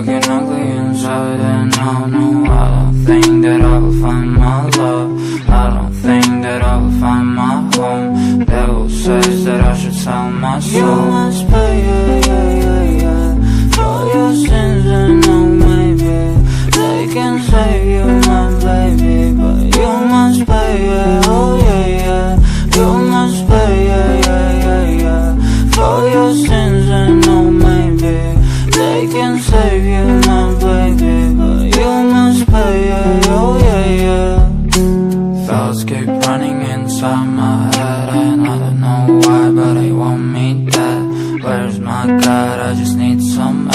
Looking ugly inside And I know I don't think that I will find my love. I don't think that I will find my home. Devil says that I should sell my soul. You must pay, yeah, yeah, yeah, yeah For your sins and no maybe. They can save you, my baby But you must pay, yeah, oh yeah, yeah. You must pay, yeah, yeah, yeah, yeah For your sins can save you, my baby But you must pay, yeah, oh yeah, yeah. Thoughts keep running inside my head And I don't know why, but they want me dead Where's my God, I just need some